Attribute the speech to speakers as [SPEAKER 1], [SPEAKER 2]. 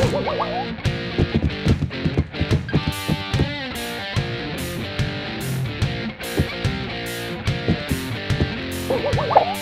[SPEAKER 1] What?